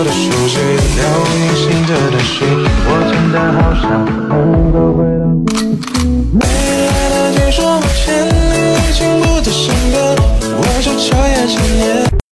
我的手机了无音信的短我真的好想能够回到没来得及说抱歉你已经不在身边我就彻夜